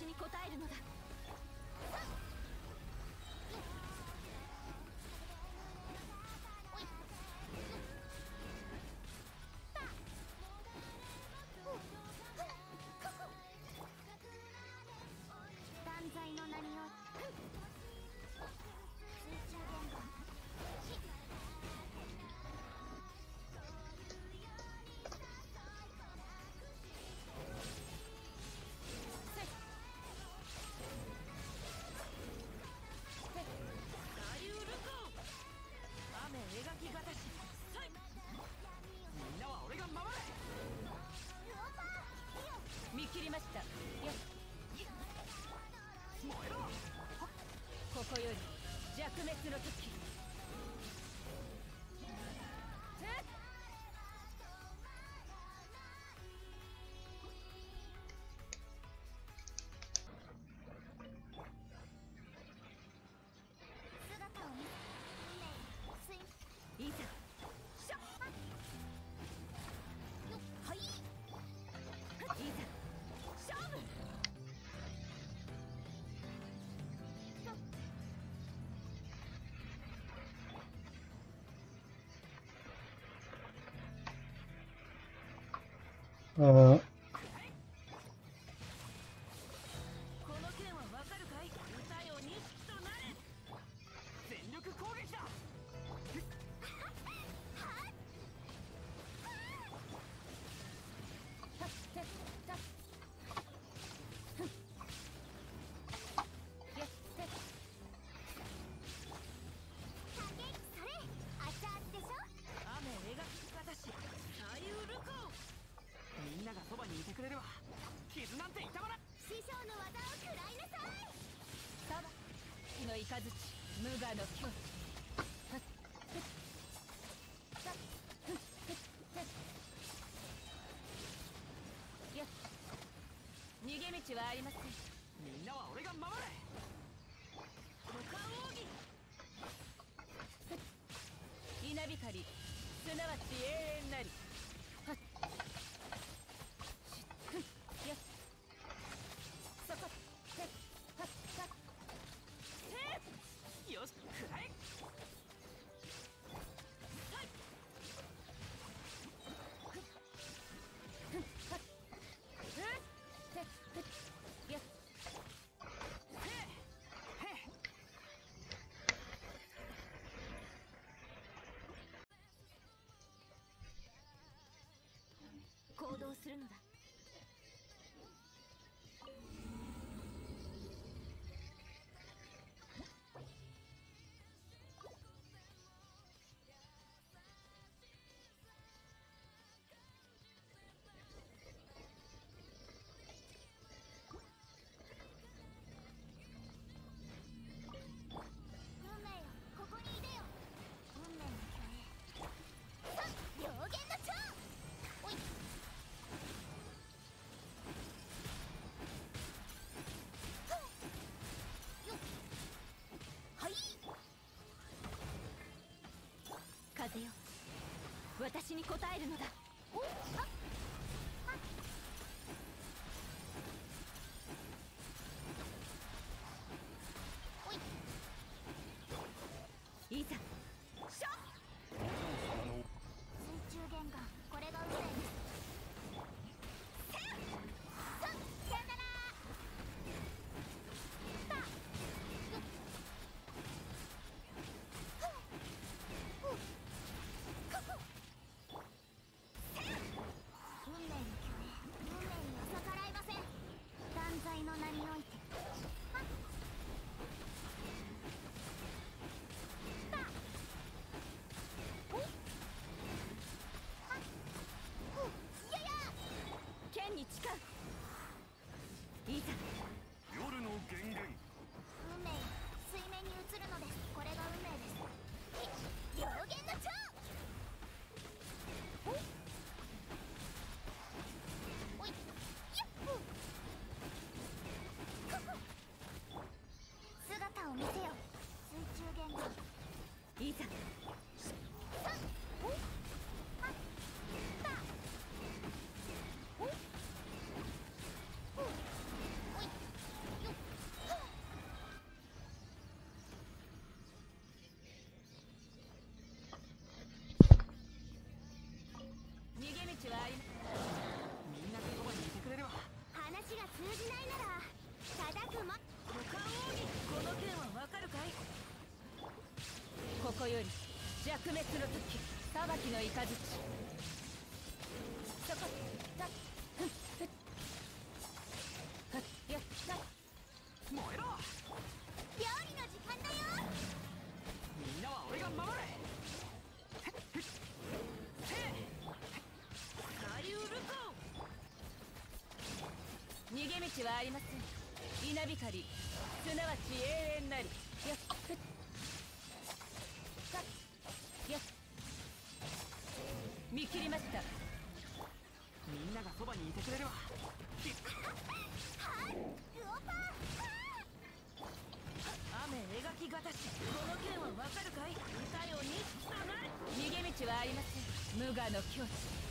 私に答えるのだ。呃傷なんて痛まら師匠の技を食らいなさいさば火の雷無我の恐怖逃げ道はありませんみんなは俺が守れ五冠奥義稲光す。なわち永遠なり動するのだ。私に答えるのだ。おあっに誓ういざ。夜の源源運命水面に映るのです。道はありみんなでここにいてくれれば話が通じないなら叩くま五冠王にこの件はわかるかいここより弱滅の時裁きの雷。そこだ逃げ道はありません。稲光すなわち永遠なり。よっ。ふっ。さよっ。見切りました。みんながそばにいてくれればはっウオパ雨描きがたしこの剣はわかるかい？歌よに。貴様逃げ道はありません。無我の境地